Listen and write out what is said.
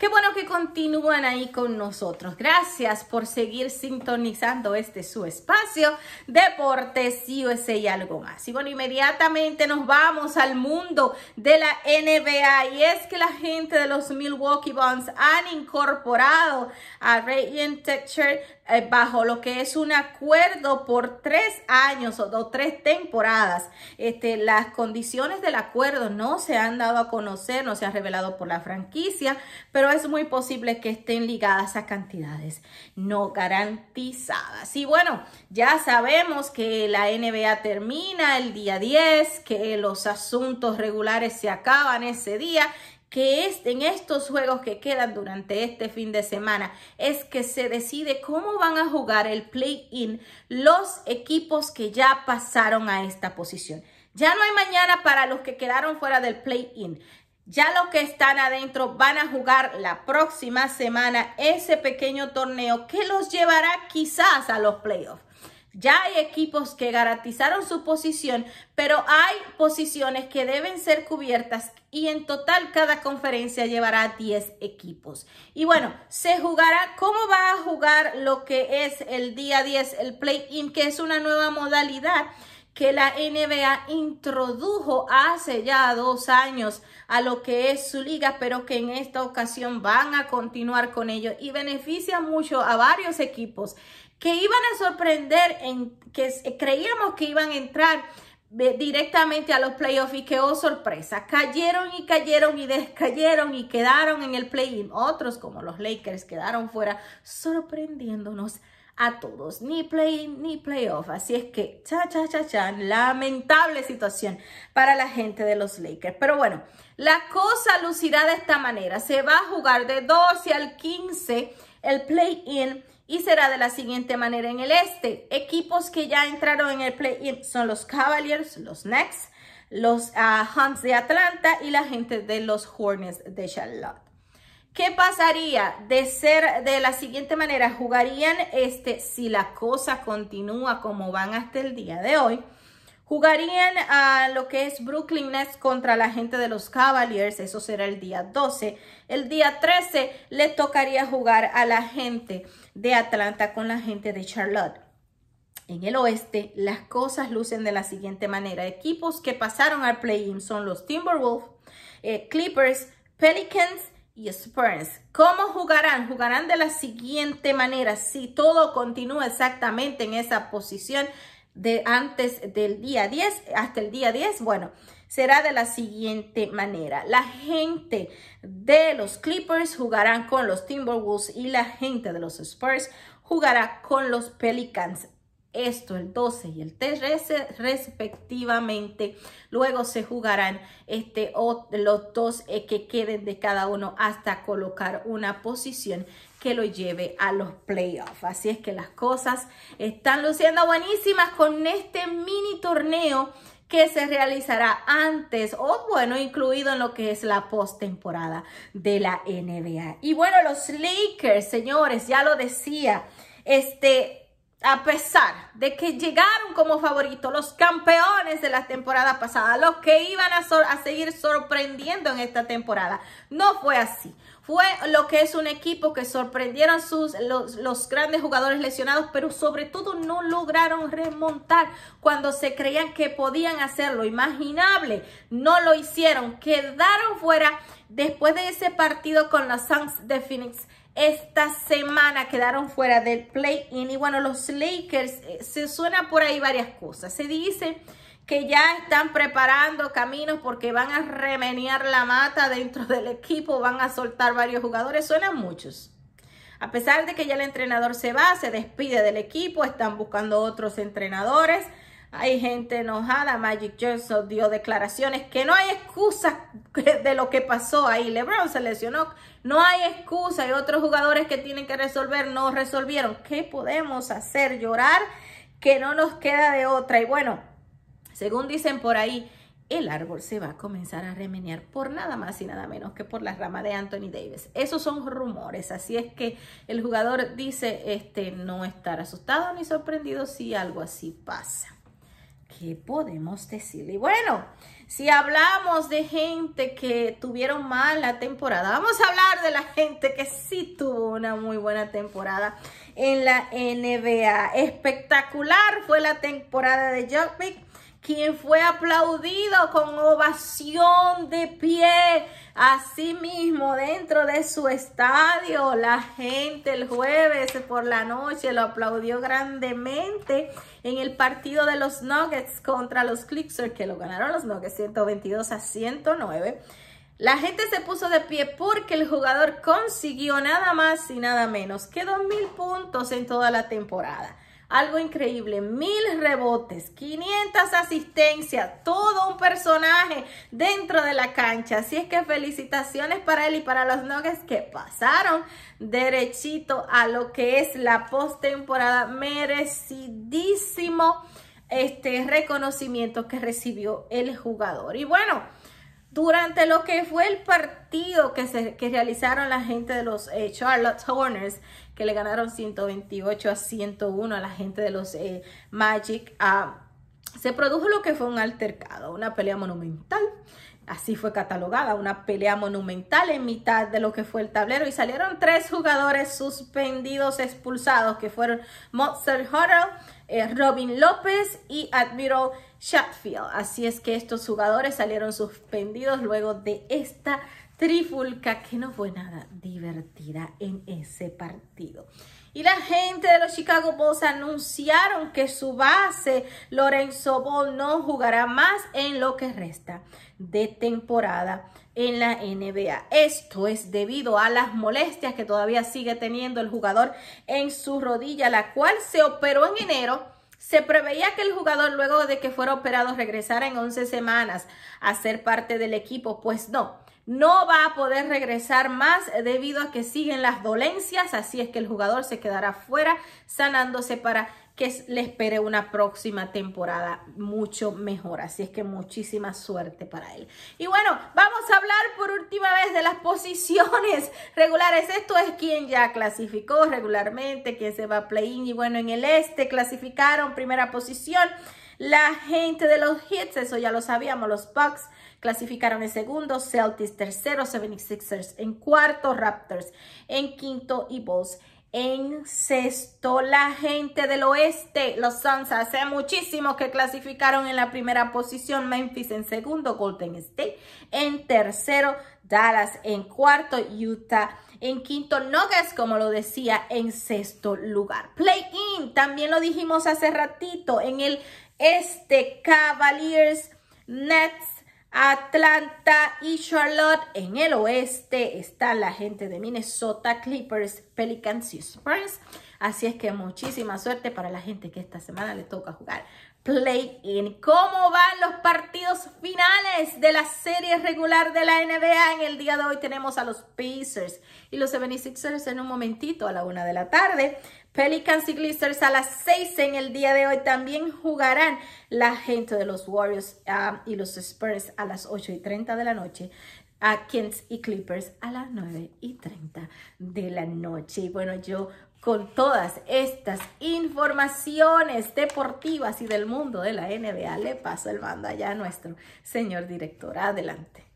Qué bueno que continúan ahí con nosotros. Gracias por seguir sintonizando este su espacio Deportes USA y algo más. Y bueno, inmediatamente nos vamos al mundo de la NBA y es que la gente de los Milwaukee Bucks han incorporado a Radiant Texture eh, bajo lo que es un acuerdo por tres años o, tres temporadas. Este, las condiciones del acuerdo no se han dado a conocer, no se han revelado por la franquicia, pero es muy posible que estén ligadas a cantidades no garantizadas. Y bueno, ya sabemos que la NBA termina el día 10, que los asuntos regulares se acaban ese día que es en estos juegos que quedan durante este fin de semana es que se decide cómo van a jugar el play-in los equipos que ya pasaron a esta posición. Ya no hay mañana para los que quedaron fuera del play-in. Ya los que están adentro van a jugar la próxima semana ese pequeño torneo que los llevará quizás a los playoffs. Ya hay equipos que garantizaron su posición, pero hay posiciones que deben ser cubiertas y en total cada conferencia llevará 10 equipos. Y bueno, se jugará, ¿cómo va a jugar lo que es el día 10, el play-in, que es una nueva modalidad? que la NBA introdujo hace ya dos años a lo que es su liga, pero que en esta ocasión van a continuar con ello y beneficia mucho a varios equipos que iban a sorprender, en que creíamos que iban a entrar directamente a los playoffs y que oh sorpresa, cayeron y cayeron y descayeron y quedaron en el play-in. Otros como los Lakers quedaron fuera sorprendiéndonos a todos, ni play-in ni playoff. Así es que, cha, cha, cha, cha, lamentable situación para la gente de los Lakers. Pero bueno, la cosa lucirá de esta manera. Se va a jugar de 12 al 15 el play-in y será de la siguiente manera en el este. Equipos que ya entraron en el play son los Cavaliers, los Knicks, los uh, Hunts de Atlanta y la gente de los Hornets de Charlotte. ¿Qué pasaría de ser de la siguiente manera? Jugarían este, si la cosa continúa como van hasta el día de hoy, Jugarían a lo que es Brooklyn Nets contra la gente de los Cavaliers, eso será el día 12. El día 13 le tocaría jugar a la gente de Atlanta con la gente de Charlotte. En el oeste, las cosas lucen de la siguiente manera. Equipos que pasaron al play-in son los Timberwolves, eh, Clippers, Pelicans y Spurs. ¿Cómo jugarán? Jugarán de la siguiente manera. Si todo continúa exactamente en esa posición, de antes del día 10 hasta el día 10, bueno, será de la siguiente manera. La gente de los Clippers jugarán con los Timberwolves y la gente de los Spurs jugará con los Pelicans. Esto el 12 y el 13 respectivamente. Luego se jugarán este, los dos eh, que queden de cada uno hasta colocar una posición que lo lleve a los playoffs. Así es que las cosas están luciendo buenísimas con este mini torneo que se realizará antes o bueno, incluido en lo que es la postemporada de la NBA. Y bueno, los Lakers, señores, ya lo decía, este a pesar de que llegaron como favoritos los campeones de la temporada pasada, los que iban a, seguir sorprendiendo en esta temporada, no fue así. Fue lo que es un equipo que sorprendieron sus, los, los grandes jugadores lesionados, pero sobre todo no lograron remontar cuando se creían que podían hacerlo. Imaginable, no lo hicieron. Quedaron fuera después de ese partido con los Suns de Phoenix esta semana quedaron fuera del play-in. Y bueno, los Lakers, eh, se suena por ahí varias cosas. Se dice que ya están preparando caminos porque van a remeniar la mata dentro del equipo, van a soltar varios jugadores. Suenan muchos. A pesar de que ya el entrenador se va, se despide del equipo, están buscando otros entrenadores. Hay gente enojada. Magic Johnson dio declaraciones que no hay excusa de lo que pasó ahí. LeBron se lesionó. No hay excusa. Hay otros jugadores que tienen que resolver. No resolvieron. ¿Qué podemos hacer? Llorar que no nos queda de otra. Y bueno, según dicen por ahí, el árbol se va a comenzar a remeniar por nada más y nada menos que por la rama de Anthony Davis. Esos son rumores, así es que el jugador dice este, no estar asustado ni sorprendido si algo así pasa. ¿Qué podemos decirle? Bueno, Si hablamos de gente que tuvieron mal la temporada, vamos a hablar de la gente que sí tuvo una muy buena temporada en la NBA. Espectacular fue la temporada de Jokic quien fue aplaudido con ovación de pie. Asimismo, dentro de su estadio, la gente el jueves por la noche lo aplaudió grandemente en el partido de los Nuggets contra los Clippers, que lo ganaron los Nuggets 122 a 109. La gente se puso de pie porque el jugador consiguió nada más y nada menos que 2.000 puntos en toda la temporada algo increíble, mil rebotes, 500 asistencias, todo un personaje dentro de la cancha. Así es que felicitaciones para él y para los Nuggets que pasaron derechito a lo que es la postemporada. Merecidísimo este reconocimiento que recibió el jugador. Y bueno, durante lo que fue el partido que, se, que realizaron la gente de los eh, Charlotte Hornets, que le ganaron 128 a 101 a la gente de los eh, Magic, se produjo lo que fue un altercado, una pelea monumental. Así fue catalogada, una pelea monumental en mitad de lo que fue el tablero y salieron tres jugadores suspendidos, expulsados, que fueron Mozart Huddle, eh, Robin López y Admiral Chatfield. Así es que estos jugadores salieron suspendidos luego de esta trifulca que no fue nada divertida en ese partido. Y la gente de los Chicago Bulls anunciaron que su base, Lorenzo Ball, no jugará más en lo que resta de temporada en la NBA. Esto es debido a las molestias que todavía sigue teniendo el jugador en su rodilla, la cual se operó en enero se preveía que el jugador luego de que fuera operado regresara en 11 semanas a ser parte del equipo, pues no, no va a poder regresar más debido a que siguen las dolencias, así es que el jugador se quedará fuera sanándose para que le espere una próxima temporada mucho mejor. Así es que muchísima suerte para él. Y bueno, vamos a hablar por última vez de las posiciones regulares. Esto es quien ya clasificó regularmente, quien se va a play-in. Y bueno, en el este clasificaron primera posición la gente de los hits, eso ya lo sabíamos, los Bucks clasificaron en segundo, Celtics tercero, 76ers en cuarto, Raptors en quinto y en sexto. La gente del oeste, los Suns, hace muchísimo que clasificaron en la primera posición. Memphis en segundo, Golden State en tercero, Dallas en cuarto, Utah en quinto, Nuggets, como lo decía, en sexto lugar. Play-in, también lo dijimos hace ratito, en el este, Cavaliers, Nets, Atlanta y Charlotte. En el oeste está la gente de Minnesota, Clippers, Pelicans y Spurs. Así es que muchísima suerte para la gente que esta semana le toca jugar play-in. ¿Cómo van los partidos finales de la serie regular de la NBA? En el día de hoy tenemos a los Pacers y los 76ers en un momentito a la una de la tarde. Pelicans y Glisters a las 6 en el día de hoy también jugarán la gente de los Warriors ah, y los Spurs a las 8 y 30 de la noche a Kings y Clippers a las 9 y 30 de la noche. Y bueno, yo con todas estas informaciones deportivas y del mundo de la NBA le paso el mando allá a nuestro señor director. Adelante.